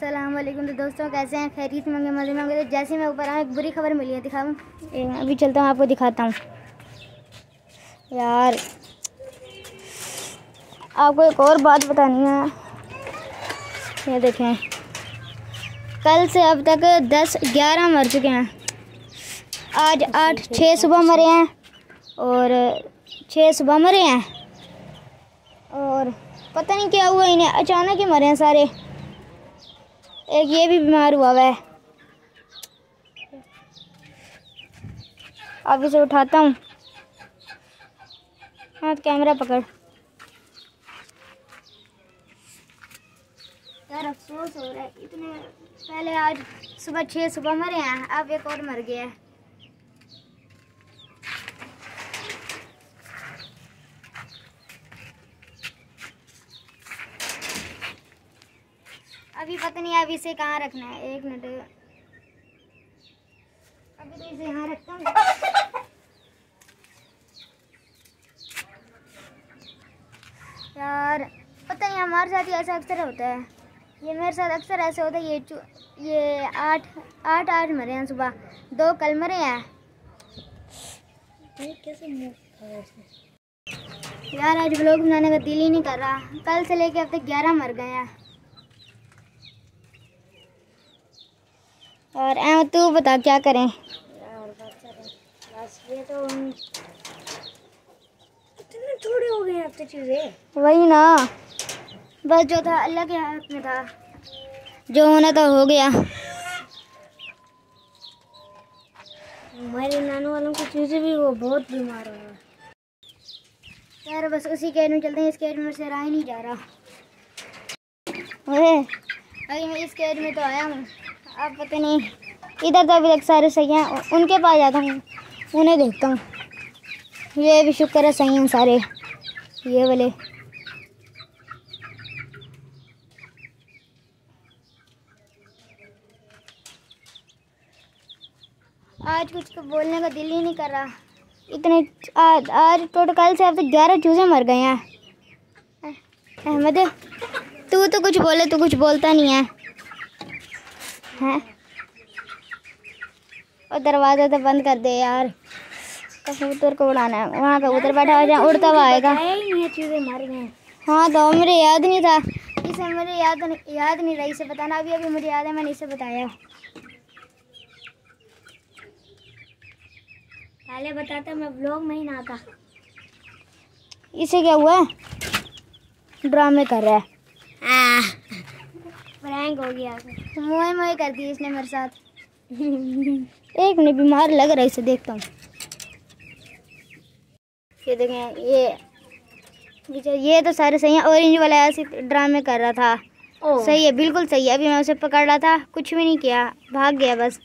वालेकुम तो दोस्तों, कैसे हैं? खैरियत मंगे मज़े मंगे जैसे मैं ऊपर आऊँ एक बुरी खबर मिली है, दिखाऊँ? अभी चलता हूँ, आपको दिखाता हूँ। यार, आपको एक और बात बतानी है। ये देखें। कल से अब तक दस, ग्यारह मर चुके हैं। आज आठ छः सुबह मरे हैं। और छः सुबह मरे हैं। और पता नहीं क्या हुआ, इन्हें अचानक ही मरे हैं सारे। एक ये भी बीमार हुआ है अब इसे उठाता हूँ। हाँ कैमरा पकड़। यार, अफसोस हो रहा है, इतने पहले आज सुबह छः सुबह मरे हैं, अब एक और मर गया है। अभी पता नहीं अब इसे कहाँ रखना है? एक मिनट। अभी तो इसे यहाँ रखता हूँ। यार पता नहीं हमारे साथ ही ऐसा अक्सर होता है। ये मेरे साथ अक्सर ऐसे होता है ये चु- ये आठ आठ आठ मरे हैं सुबह। दो कल मरे हैं। यार आज ब्लॉग बनाने का दिल ही नहीं कर रहा। कल से लेके अब तक ग्यारह मर गए हैं। और एम तू बता क्या करें? तो इतने थोड़े हो गए अब तो चीज़ें। वही ना। बस जो था अल्लाह के हाथ में था। जो होना था हो गया। हमारे नानू वालों की चीज़ें भी वो बहुत बीमार हो यार बस उसी कैद में चलते हैं। इस कैद में से रहा ही नहीं जा रहा। ओए अभी मैं इस कैद में तो आया हूँ। अब पता नहीं, इधर तो अभी तक सारे सही हैं उनके पास जाता हूँ, उन्हें देखता हूँ। ये भी शुक्र है, सही हैं सारे, ये वाले। आज कुछ को बोलने का दिल ही नहीं कर रहा। इतने, आज आज टोटल कल से अब तक ग्यारह चूजे मर गए हैं। अहमद, तू तो कुछ बोले, तू कुछ बोलता नहीं है। हैं। और दरवाज़ा तो बंद कर दे यार। कबूतर को उड़ाना है। वहाँ कबूतर बैठा हो जाए उड़ता हुआ आएगा। है ही हाँ तो मुझे याद नहीं था। इसे मुझे याद नहीं याद नहीं रहा। इसे बताना अभी अभी मुझे याद है मैंने इसे बताया। पहले बताता मैं ब्लॉग में ही ना आता। इसे क्या हुआ? ड्रामे कर रहा है। प्रैंक हो गया मोए मोए कर दी इसने मेरे साथ। एक मिनट बीमार लग रहा है इसे देखता हूँ। ये देखें ये बेचारा ये तो सारे सही हैं ऑरेंज वाला ऐसे ड्रामे कर रहा था। सही है बिल्कुल सही है। अभी मैं उसे पकड़ रहा था कुछ भी नहीं किया भाग गया बस।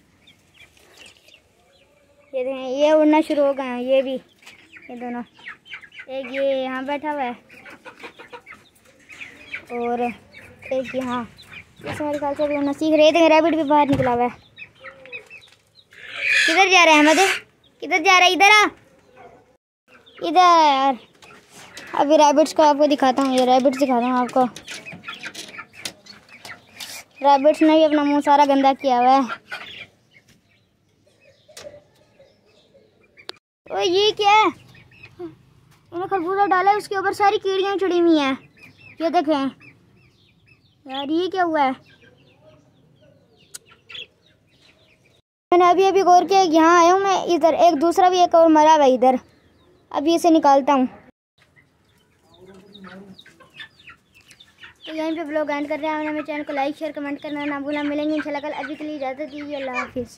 ये देखें ये उड़ना शुरू हो गए हैं ये भी ये दोनों। एक ये यहाँ बैठा हुआ है और एक यहाँ। इसे मेरे ख्याल से अभी सीख रहे थे रैबिट भी बाहर निकला हुआ है। किधर जा रहे हैं, अहमद? किधर जा रहा है? इधर आ। इधर। यार अभी रैबिट्स को आपको दिखाता हूँ, ये रैबिट्स दिखाता हूँ आपको। रैबिट्स ने भी अपना मुँह सारा गंदा किया हुआ है। ओ ये क्या है? मैंने खरबूजा डाला है, उसके ऊपर सारी कीड़ियाँ चढ़ी हुई हैं। ये देखें। यार, ये क्या हुआ है? मैंने अभी अभी गौर किया यहाँ आया हूँ मैं इधर, एक दूसरा भी एक और मरा हुआ इधर। अभी इसे निकालता हूँ। तो यहीं पे ब्लॉग एंड कर रहे हैं। हमें चैनल को लाइक, शेयर, कमेंट करना ना भूलना। मिलेंगे इंशाल्लाह कल। अभी के लिए इजाज़त दीजिए, अल्लाह हाफिज़।